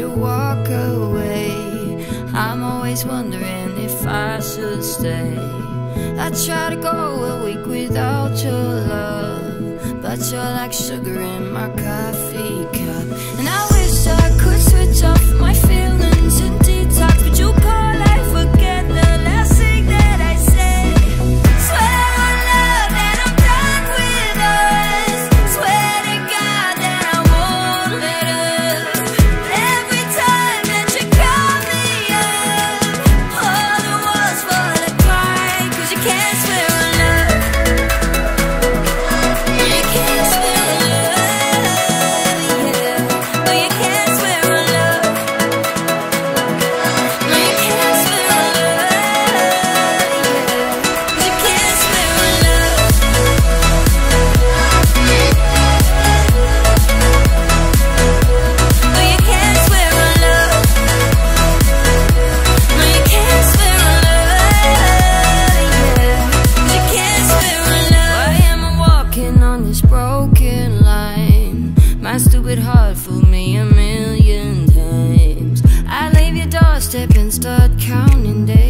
to walk away. I'm always wondering if I should stay. I try to go a week without your love, but you're like sugar in my coffee. hard fooled me a million times. I leave your doorstep and start counting days.